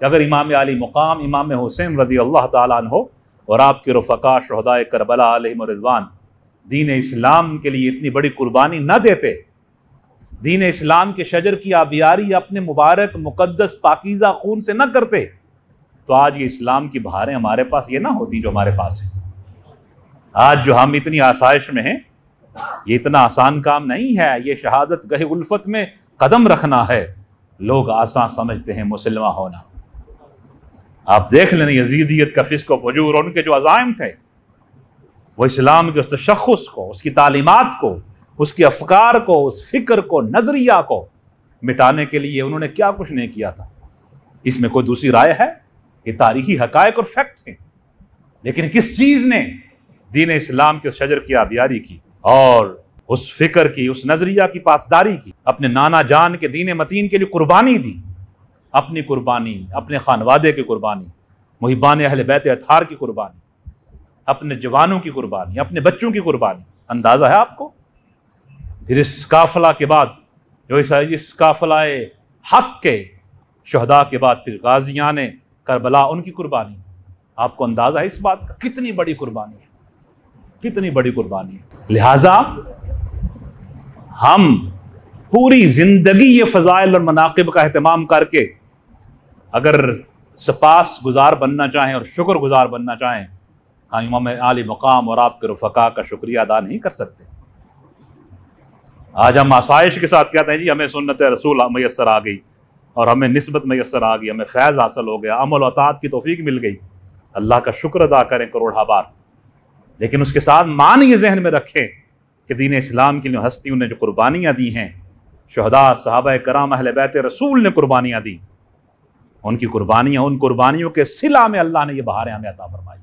کہ اگر امام علی مقام امام حسین رضی اللہ تعالیٰ عنہ اور آپ کے رفقا شہدائے کربلا علیہ رضوان دین اسلام کے لیے اتنی بڑی قربانی نہ دیتے، دین اسلام کے شجر کی آبیاری اپنے مبارک، مقدس، پاکیزہ خون سے نہ کرتے، تو آج یہ اسلام کی بہاریں ہمارے پاس یہ نہ ہوتی جو ہمارے پاس ہیں۔ آج جو ہم اتنی آسائش میں ہیں، یہ اتنا آسان کام نہیں ہے، یہ شہادت گہے الفت میں قدم رکھنا ہے۔ لوگ آسان سمجھتے ہیں مسلمہ ہونا۔ آپ دیکھ لیں یزیدیت کا فسق و فجور ان کے جو عزائم تھے، وہ اسلام کے اس تشخص کو، اس کی تعلیمات کو، اس کے افکار کو، اس فکر کو، نظریہ کو مٹانے کے لیے انہوں نے کیا کچھ نہیں کیا تھا۔ اس میں کوئی دوسری رائے ہے؟ یہ تاریخی حقائق اور فیکٹس ہیں۔ لیکن کس چیز نے دین اسلام کے شجر کی آبیاری کی اور اس فکر کی، اس نظریہ کی پاسداری کی، اپنے نانا جان کے دین متین کے لیے قربانی دی؟ اپنی قربانی، اپنے خانوادے کی قربانی، محبان اہل بیت اتھار کی قربانی، اپنے جوانوں کی قربانی، اپنے بچوں کی قربانی۔ اندازہ ہے آپ کو؟ پھر اس قافلہ کے بعد، جو اس قافلہ حق کے شہداء کے بعد پھر غازیان کربلا، ان کی قربانی۔ آپ کو اندازہ ہے اس بات کا؟ کتنی بڑی قربانی ہے؟ کتنی بڑی قربانی ہے؟ لہٰذا، ہم پوری زندگی یہ فضائل اور مناقب کا اہتمام کر کے اگر سپاس گزار بننا چاہیں اور شکر گزار بننا چاہیں ہاں امام عالی مقام اور آپ کے رفقا کا شکریہ ادا نہیں کر سکتے۔ آج ہم آسائش کے ساتھ کہتے ہیں جی ہمیں سنت رسول میسر آ گئی اور ہمیں نسبت میسر آ گئی، ہمیں فیض حاصل ہو گیا، عمل و اطاعت کی توفیق مل گئی۔ اللہ کا شکر ادا کریں کروڑہ بار۔ لیکن اس کے ساتھ مان یہ ذہن میں رکھیں کہ دین اسلام کے لیے ہستیوں نے جو قربانیاں دی ہیں، شہداء، صحابہ کرام، اہل بیت رسول نے قربانیاں دی ان کی قربانیاں، ان قربانیوں کے سلا میں اللہ نے یہ بہاریں ہمیں عطا فرمائی۔